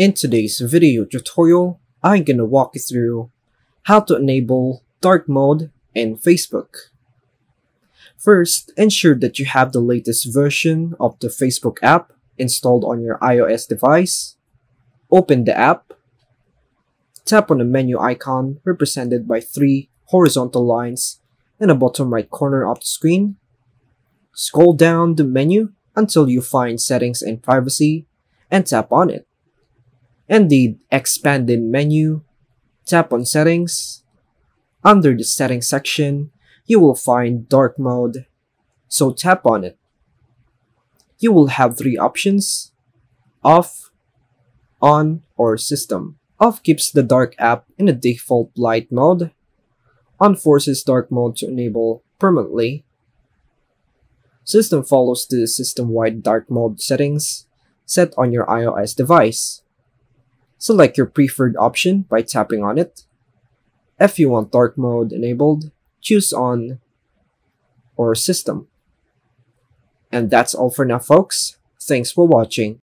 In today's video tutorial, I'm gonna walk you through how to enable dark mode in Facebook. First, ensure that you have the latest version of the Facebook app installed on your iOS device. Open the app. Tap on the menu icon represented by three horizontal lines in the bottom right corner of the screen. Scroll down the menu until you find Settings and Privacy and tap on it. In the expanded menu, tap on Settings. Under the Settings section, you will find Dark Mode, so tap on it. You will have three options, Off, On, or System. Off keeps the dark app in a default light mode. On forces dark mode to enable permanently. System follows the system-wide dark mode settings set on your iOS device. Select your preferred option by tapping on it. If you want dark mode enabled, choose on or system. And that's all for now folks. Thanks for watching.